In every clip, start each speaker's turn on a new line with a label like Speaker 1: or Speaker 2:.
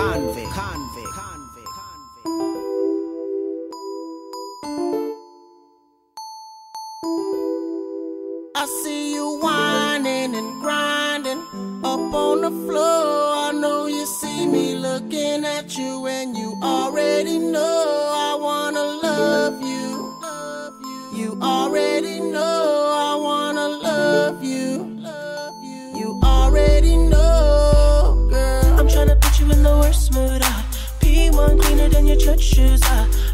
Speaker 1: convict, convict, convict. I see you whining and grinding up on the floor. I know you see me looking at you, and you already know I wanna love you. You already know
Speaker 2: church shoes.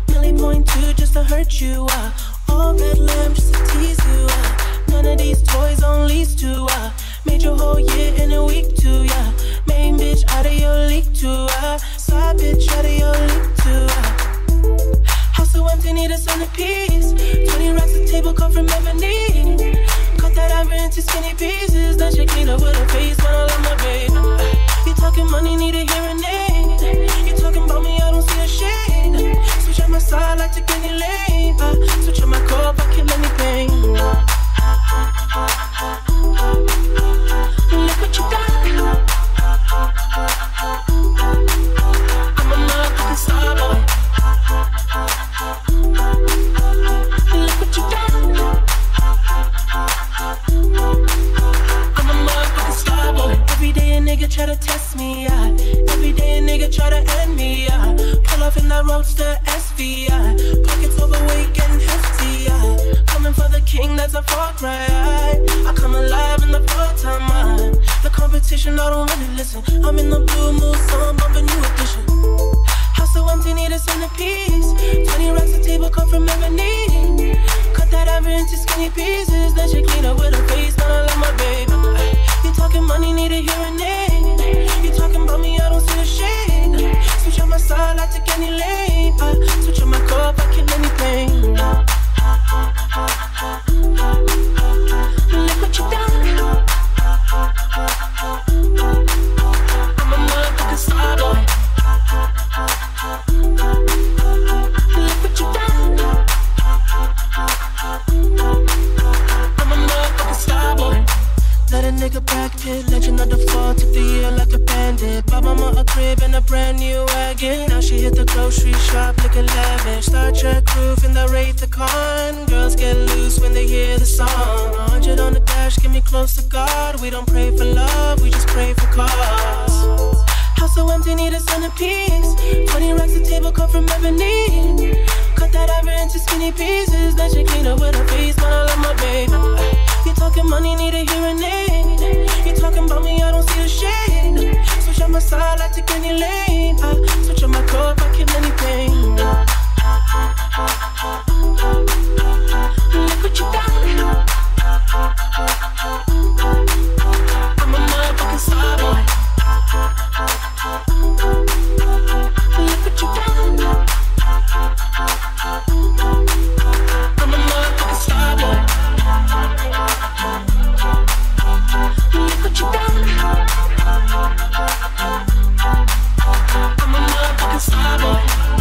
Speaker 2: Millie point two just to hurt you. Ah, all red lamb just to tease you. Ah, none of these toys on lease to. Ah, made your whole year in a week too. Yeah, main bitch out of your league too. Ah, side bitch out of your league too. Ah. House so empty, need a centerpiece. 20 racks a table come from ebony. Cut that ivory into skinny pieces. Then she clean up with her face when I love my baby. You talking money, need a hearing Side, like to any lane. Uh, nigga try to test me, yeah. Every day a nigga try to end me, yeah. Pull off in that roadster SV, yeah. Pockets overweight, getting hefty. Coming for the king, that's a far cry. I come alive in the part time, man. The competition, I don't really listen. I'm in the blue mood, so I'm bumping new edition. House so empty, need a centerpiece. 20 racks a table come from ebony. Cut that ever into skinny pieces. Then she clean up with legend the fall, took the year like a bandit. Bought mama a crib and a brand new wagon. Now she hit the grocery shop looking lavish. Star Trek roof in the Wraith the Con. Girls get loose when they hear the song. 100 on the dash, get me close to God. We don't pray for love, we just pray for cause. House so empty, need a centerpiece. 20 racks a table come from ebony. Cut that ever into skinny pieces. Then she clean up with her face, man, I love my baby. You talking money, need a hearing aid. Talking about me, I don't see a shade. Switch on my side, I take any lane.